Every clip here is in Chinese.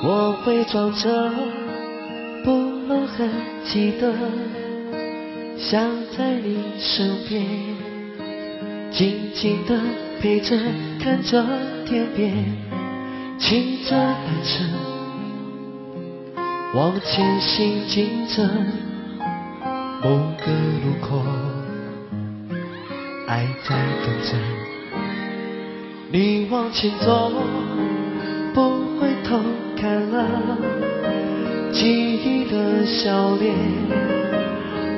我会装着不能很记得，想在你身边，静静的陪着，看着天边，骑着单车，往前行进着，某个路口，爱在等着，你往前走，不回头。看了记忆的笑脸，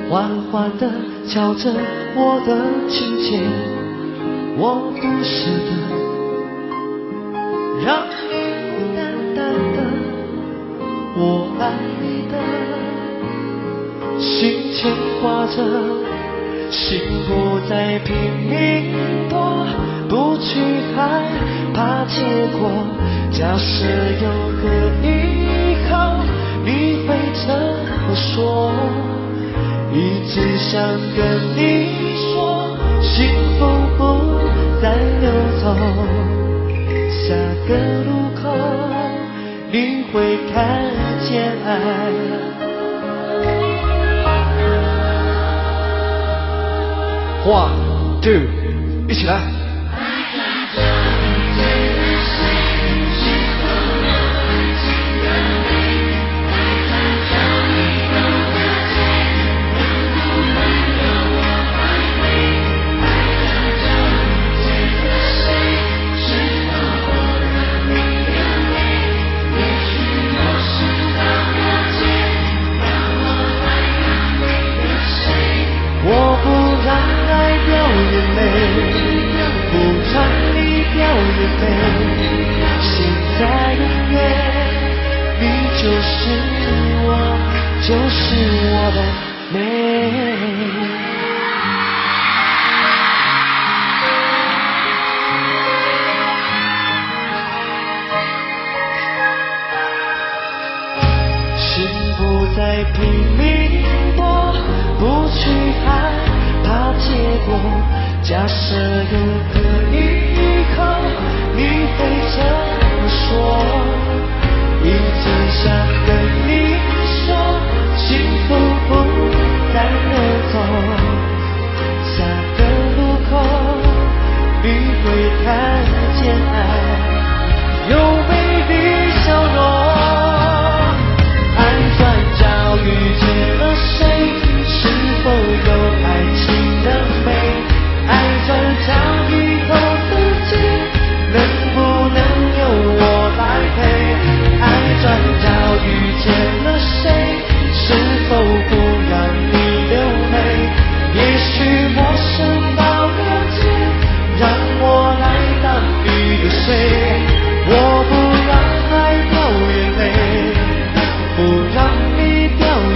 缓缓地敲着我的琴键，我不舍得让你孤单单的，我爱你的，心牵挂着，心不再拼命躲，不去害怕结果。假设有个以后，你会怎么说？一直想跟你说，幸福不。在游走下个路口你会看见爱。one two 一起来。美。心不再拼命搏，不去害怕结果。假设有个以后，你会怎么说？一直想跟你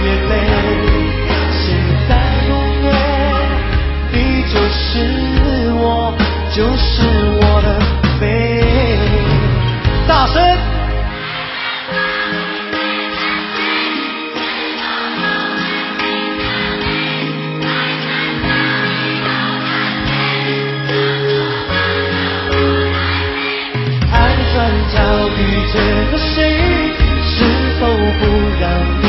眼泪，现在、永远，你就是我，就是我的悲。大声。爱转角遇见了谁？是否不让。